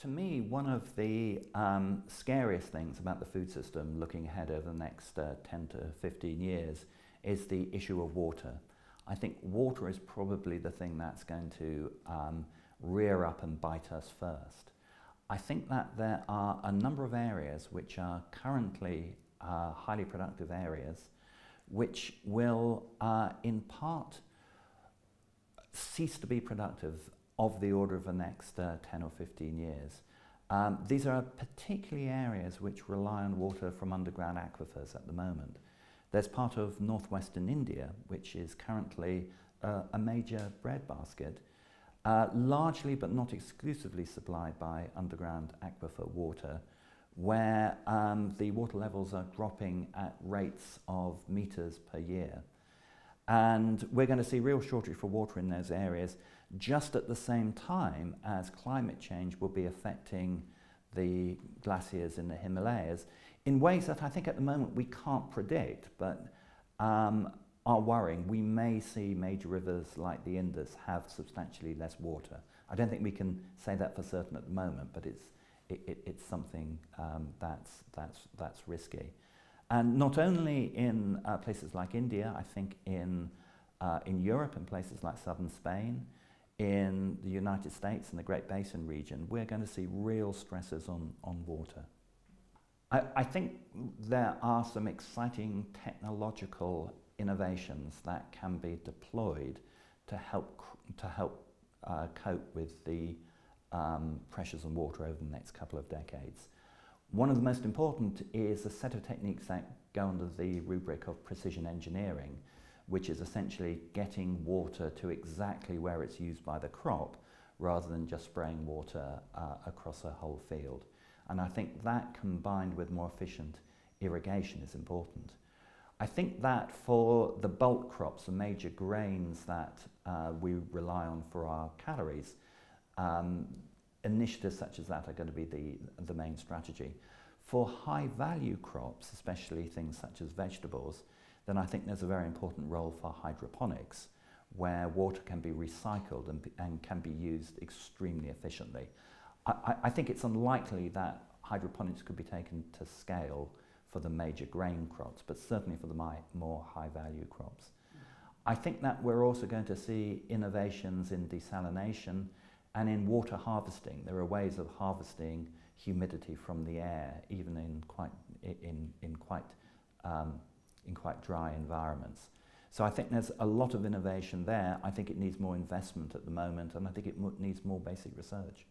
To me, one of the um, scariest things about the food system looking ahead over the next uh, 10 to 15 years is the issue of water. I think water is probably the thing that's going to um, rear up and bite us first. I think that there are a number of areas which are currently uh, highly productive areas which will uh, in part cease to be productive of the order of the next uh, 10 or 15 years. Um, these are particularly areas which rely on water from underground aquifers at the moment. There's part of northwestern India, which is currently uh, a major breadbasket, uh, largely but not exclusively supplied by underground aquifer water, where um, the water levels are dropping at rates of meters per year. And we're going to see real shortage for water in those areas just at the same time as climate change will be affecting the glaciers in the Himalayas in ways that I think at the moment we can't predict, but um, are worrying. We may see major rivers like the Indus have substantially less water. I don't think we can say that for certain at the moment, but it's, it, it, it's something um, that's, that's, that's risky. And not only in uh, places like India, I think in, uh, in Europe and places like southern Spain, in the United States and the Great Basin region, we're going to see real stresses on, on water. I, I think there are some exciting technological innovations that can be deployed to help, to help uh, cope with the um, pressures on water over the next couple of decades. One of the most important is a set of techniques that go under the rubric of precision engineering, which is essentially getting water to exactly where it's used by the crop rather than just spraying water uh, across a whole field. And I think that combined with more efficient irrigation is important. I think that for the bulk crops, the major grains that uh, we rely on for our calories, um, initiatives such as that are going to be the, the main strategy. For high value crops, especially things such as vegetables, then I think there's a very important role for hydroponics where water can be recycled and, and can be used extremely efficiently. I, I think it's unlikely that hydroponics could be taken to scale for the major grain crops, but certainly for the my, more high value crops. I think that we're also going to see innovations in desalination and in water harvesting. There are ways of harvesting humidity from the air, even in quite, in, in quite um, in quite dry environments. So I think there's a lot of innovation there. I think it needs more investment at the moment, and I think it needs more basic research.